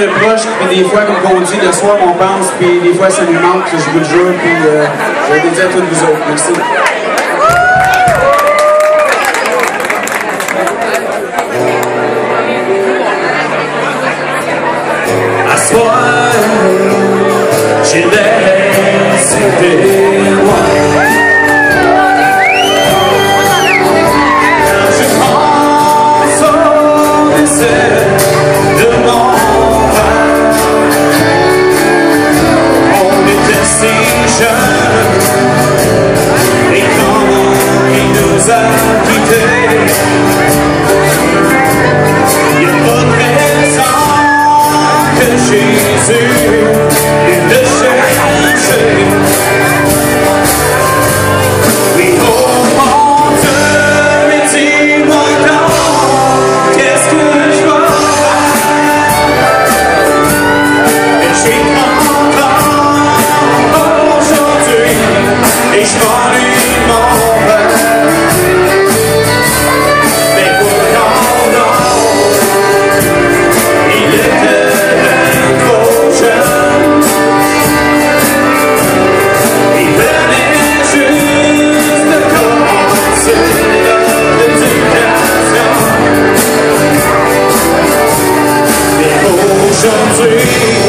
le proche, puis des fois, comme on dit, le soir, on pense, puis des fois, ça nous manque, je vous le jure, puis euh, je vais dédier à tous vous autres. Merci. À soir, j'ai l'air 像最。